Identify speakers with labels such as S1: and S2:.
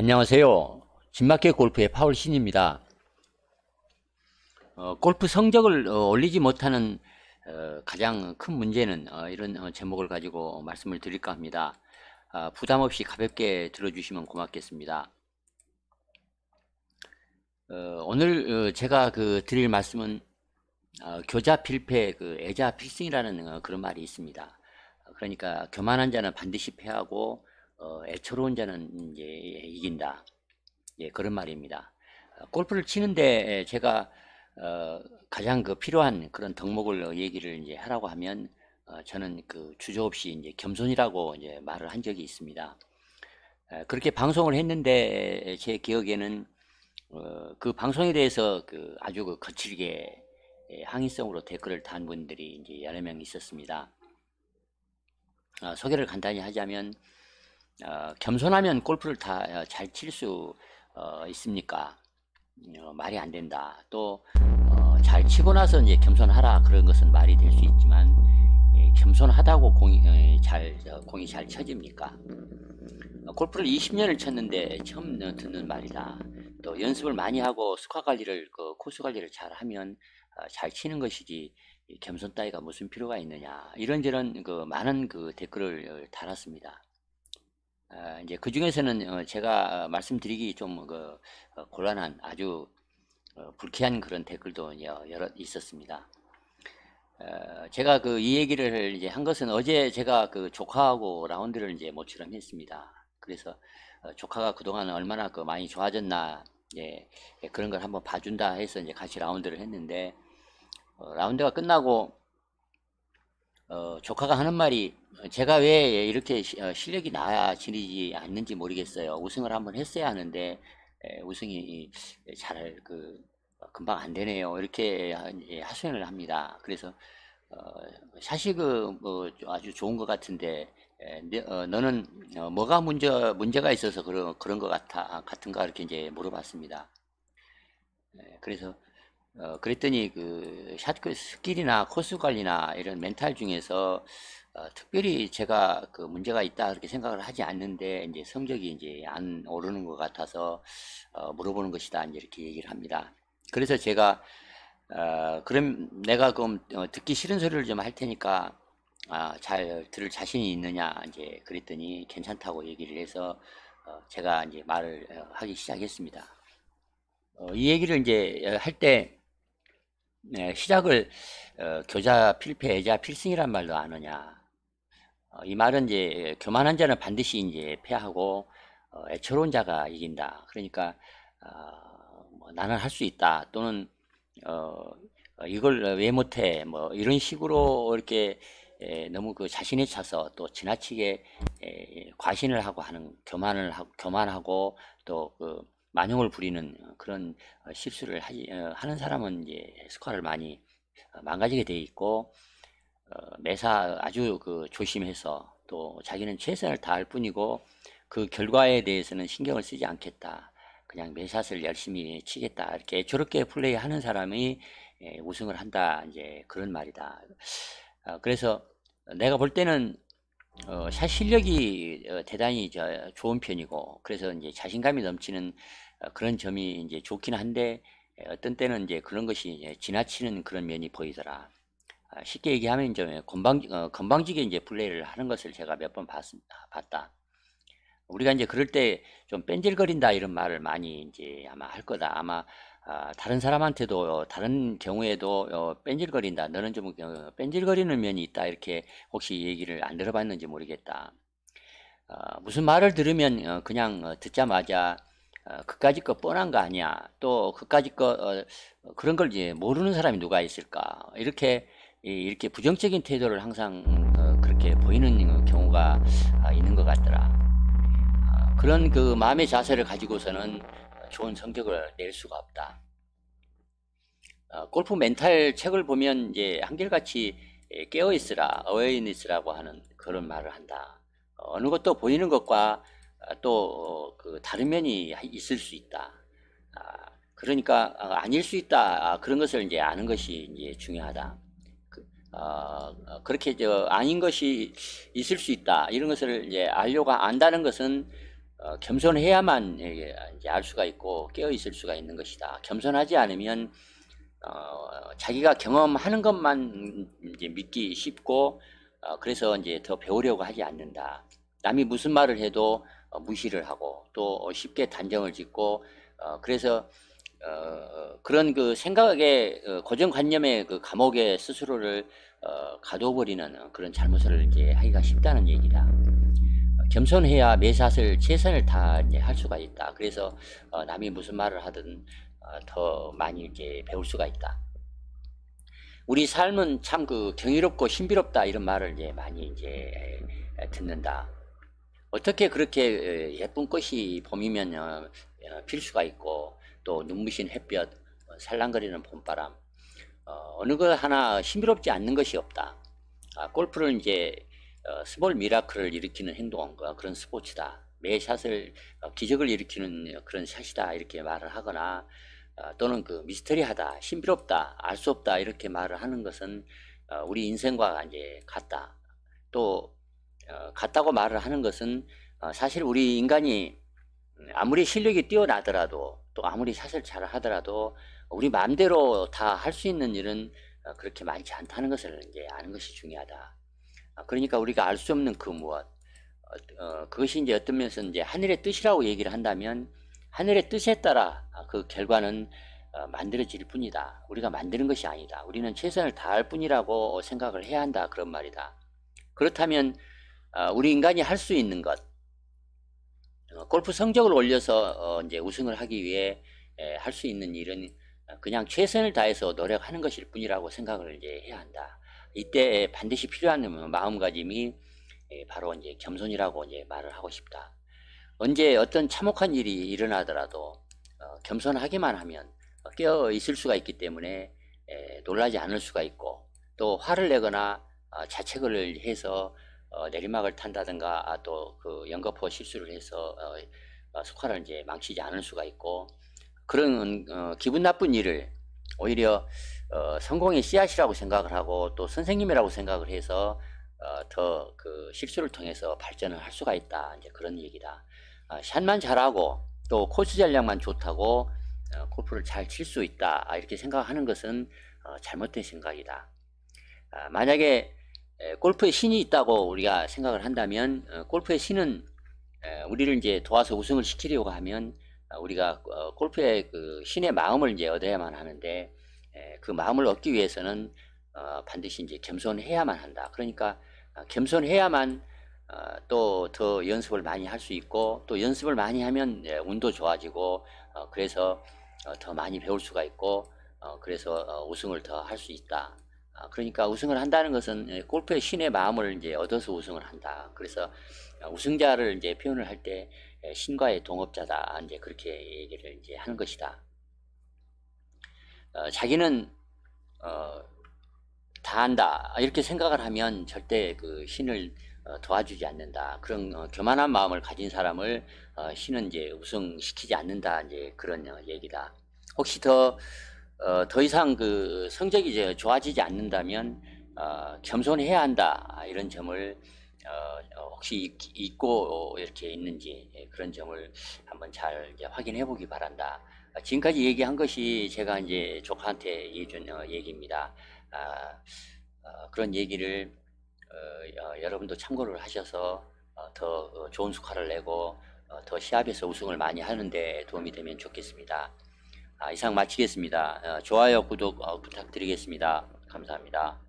S1: 안녕하세요. 진마켓 골프의 파울 신입니다. 어, 골프 성적을 어, 올리지 못하는 어, 가장 큰 문제는 어, 이런 어, 제목을 가지고 말씀을 드릴까 합니다. 아, 부담 없이 가볍게 들어주시면 고맙겠습니다. 어, 오늘 제가 그 드릴 말씀은 교자 필패 그 애자 필승이라는 그런 말이 있습니다. 그러니까 교만한 자는 반드시 패하고 어, 애처로운 자는 이제 이긴다. 예, 그런 말입니다. 어, 골프를 치는데 제가 어, 가장 그 필요한 그런 덕목을 얘기를 이제 하라고 하면 어, 저는 그 주저 없이 이제 겸손이라고 이제 말을 한 적이 있습니다. 에, 그렇게 방송을 했는데 제 기억에는 어, 그 방송에 대해서 그 아주 그 거칠게 예, 항의성으로 댓글을 단 분들이 이제 여러 명 있었습니다. 어, 소개를 간단히 하자면 어, 겸손하면 골프를 다 잘 칠수 어, 어, 있습니까? 어, 말이 안 된다. 또잘 어, 치고 나서 이제 겸손하라 그런 것은 말이 될 수 있지만 예, 겸손하다고 공이 어, 잘 공이 잘 쳐집니까? 골프를 20년을 쳤는데 처음 듣는 말이다. 또 연습을 많이 하고 스코어 관리를 그 코스 관리를 잘 하면 잘 치는 것이지 겸손 따위가 무슨 필요가 있느냐 이런저런 그 많은 그 댓글을 달았습니다. 아, 이제 그 중에서는 어, 제가 말씀드리기 좀그 어, 곤란한 아주 어, 불쾌한 그런 댓글도 여러 있었습니다. 제가 그 이 얘기를 이제 한 것은 어제 제가 그 조카하고 라운드를 이제 모처럼 했습니다. 그래서 조카가 그동안 얼마나 그 많이 좋아졌나 예, 예, 그런 걸 한번 봐준다 해서 이제 같이 라운드를 했는데 라운드가 끝나고 어, 조카가 하는 말이 제가 왜 이렇게 어, 실력이 나아지지 않는지 모르겠어요. 우승을 한번 했어야 하는데 우승이 잘 그 금방 안 되네요. 이렇게 하소연을 합니다. 그래서 어, 사실 그뭐 아주 좋은 것 같은데 에, 어, 너는 어, 뭐가 문제 문제가 있어서 그런 그런 것 같아 같은가 이렇게 이제 물어봤습니다. 에, 그래서 어, 그랬더니 그 샷 skill이나 코스 관리나 이런 멘탈 중에서 어, 특별히 제가 그 문제가 있다 그렇게 생각을 하지 않는데 이제 성적이 이제 안 오르는 것 같아서 어, 물어보는 것이다 이제 이렇게 얘기를 합니다. 그래서 제가 어, 그럼 내가 그럼 어, 듣기 싫은 소리를 좀 할 테니까 아, 잘 들을 자신이 있느냐 이제 그랬더니 괜찮다고 얘기를 해서 어, 제가 이제 말을 어, 하기 시작했습니다. 어, 이 얘기를 이제 할때 네, 시작을 어, 교자 필패, 애자 필승이란 말도 안 하냐. 어, 이 말은 이제 교만한 자는 반드시 이제 패하고 어, 애처로운 자가 이긴다. 그러니까 어, 뭐 나는 할 수 있다. 또는 어, 이걸 왜 못해? 뭐 이런 식으로 이렇게 에, 너무 그 자신에 차서 또 지나치게 에, 과신을 하고 하는 교만을 하고 교만하고 또 그 만용을 부리는 그런 어, 실수를 하지, 어, 하는 사람은 이제 스코어를 많이 어, 망가지게 돼 있고 매사 아주 그 조심해서 또 자기는 최선을 다할 뿐이고 그 결과에 대해서는 신경을 쓰지 않겠다. 그냥 매샷을 열심히 치겠다. 이렇게 저렇게 플레이하는 사람이 예, 우승을 한다. 이제 그런 말이다. 그래서 내가 볼 때는 샷 실력이 대단히 좋은 편이고 그래서 이제 자신감이 넘치는 어, 그런 점이 이제 좋긴 한데 어떤 때는 이제 그런 것이 지나치는 그런 면이 보이더라. 아, 쉽게 얘기하면 이제 건방 어, 건방지게 이제 플레이를 하는 것을 제가 몇번 봤다. 우리가 이제 그럴 때 좀 뺀질거린다 이런 말을 많이 이제 아마 할 거다. 아마 아, 다른 사람한테도 다른 경우에도 어, 뺀질거린다. 너는 좀 어, 뺀질거리는 면이 있다. 이렇게 혹시 얘기를 안 들어봤는지 모르겠다. 어, 무슨 말을 들으면 어, 그냥 어, 듣자마자 어, 그까짓 거 뻔한 거 아니야. 또 그까짓 거 어, 그런 걸 이제 모르는 사람이 누가 있을까? 이렇게 이렇게 부정적인 태도를 항상 어, 그렇게 보이는 경우가 아, 있는 것 같더라. 어, 그런 그 마음의 자세를 가지고서는 좋은 성적을 낼 수가 없다. 어, 골프 멘탈 책을 보면 이제 한결같이 깨어 있으라, 어웨이니스라고 하는 그런 말을 한다. 어느 것도 보이는 것과 아, 또그 다른 면이 있을 수 있다. 아, 그러니까 아, 아닐 수 있다. 그런 것을 이제 아는 것이 이제 중요하다. 그, 어, 그렇게 저 아닌 것이 있을 수 있다. 이런 것을 이제 알려고 안다는 것은 어, 겸손해야만 예, 이제 알 수가 있고 깨어 있을 수가 있는 것이다. 겸손하지 않으면 어, 자기가 경험하는 것만 이제 믿기 쉽고 어, 그래서 이제 더 배우려고 하지 않는다. 남이 무슨 말을 해도 어, 무시를 하고 또 쉽게 단정을 짓고 어, 그래서 어, 그런 그 생각의 어, 고정관념의 그 감옥에 스스로를 어, 가둬버리는 그런 잘못을 이제 하기가 쉽다는 얘기다. 어, 겸손해야 매사슬 최선을 다 이제 할 수가 있다. 그래서 어, 남이 무슨 말을 하든 어, 더 많이 이제 배울 수가 있다. 우리 삶은 참 그 경이롭고 신비롭다 이런 말을 이제 많이 이제 에, 듣는다. 어떻게 그렇게 에, 예쁜 꽃이 봄이면 어, 어, 필 수가 있고 또 눈부신 햇볕, 어, 살랑거리는 봄바람 어, 어느 것 하나 신비롭지 않는 것이 없다. 아, 골프를 이제 어, small miracle을 일으키는 행동, 어, 그런 스포츠다. 매 샷을 어, 기적을 일으키는 그런 샷이다 이렇게 말을 하거나 어, 또는 그 미스터리하다, 신비롭다, 알 수 없다 이렇게 말을 하는 것은 어, 우리 인생과 이제 같다. 또 어, 같다고 말을 하는 것은 어, 사실 우리 인간이 아무리 실력이 뛰어나더라도 또 아무리 샷을 잘 하더라도 우리 마음대로 다 할 수 있는 일은 어, 그렇게 많지 않다는 것을 이제 아는 것이 중요하다. 아, 그러니까 우리가 알 수 없는 그 무엇, 어, 어, 그것이 이제 어떤 면에서 이제 하늘의 뜻이라고 얘기를 한다면 하늘의 뜻에 따라 아, 그 결과는 어, 만들어질 뿐이다. 우리가 만드는 것이 아니다. 우리는 최선을 다할 뿐이라고 생각을 해야 한다. 그런 말이다. 그렇다면 어, 우리 인간이 할 수 있는 것, 어, 골프 성적을 올려서 어, 이제 우승을 하기 위해 할 수 있는 일은 그냥 최선을 다해서 노력하는 것일 뿐이라고 생각을 이제 해야 한다. 이때 반드시 필요한 마음가짐이 예, 바로 이제 겸손이라고 이제 말을 하고 싶다. 언제 어떤 참혹한 일이 일어나더라도 어, 겸손하기만 하면 어, 깨어 있을 수가 있기 때문에 에, 놀라지 않을 수가 있고 또 화를 내거나 어, 자책을 해서 어, 내리막을 탄다든가 아, 또그 연거푸 실수를 해서 어, 어, 스코어를 이제 망치지 않을 수가 있고 그런 어, 기분 나쁜 일을 오히려 어, 성공의 씨앗이라고 생각을 하고 또 선생님이라고 생각을 해서 어, 더 그 실수를 통해서 발전을 할 수가 있다 이제 그런 얘기다. 아, 샷만 잘하고 또 코스 전략만 좋다고 어, 골프를 잘 칠 수 있다 아, 이렇게 생각하는 것은 어, 잘못된 생각이다. 아, 만약에 에, 골프에 신이 있다고 우리가 생각을 한다면 어, 골프의 신은 에, 우리를 이제 도와서 우승을 시키려고 하면 어, 우리가 어, 골프의 그 신의 마음을 이제 얻어야만 하는데 에, 그 마음을 얻기 위해서는 어, 반드시 이제 겸손해야만 한다. 그러니까 어, 겸손해야만 어, 또더 연습을 많이 할 수 있고 또 연습을 많이 하면 예, 운도 좋아지고 어, 그래서 어, 더 많이 배울 수가 있고 어, 그래서 어, 우승을 더 할 수 있다. 아, 그러니까 우승을 한다는 것은 예, 골프의 신의 마음을 이제 얻어서 우승을 한다. 그래서 어, 우승자를 이제 표현을 할때 예, 신과의 동업자다. 이제 그렇게 얘기를 이제 하는 것이다. 어, 자기는 어, 다 한다 이렇게 생각을 하면 절대 그 신을 어, 도와주지 않는다 그런 어, 교만한 마음을 가진 사람을 어, 신은 이제 우승시키지 않는다 이제 그런 어, 얘기다. 혹시 더 어, 더 이상 그 성적이 이제 좋아지지 않는다면 어, 겸손해야 한다 아, 이런 점을 어, 어, 혹시 잊- 잊고 이렇게 있는지 예, 그런 점을 한번 잘 확인해 보기 바란다. 아, 지금까지 얘기한 것이 제가 이제 조카한테 해준 어, 얘기입니다. 아, 어, 그런 얘기를 여러분도 참고를 하셔서 어, 더 어, 좋은 스코어를 내고 어, 더 시합에서 우승을 많이 하는데 도움이 되면 좋겠습니다. 아, 이상 마치겠습니다. 어, 좋아요, 구독 어, 부탁드리겠습니다. 감사합니다.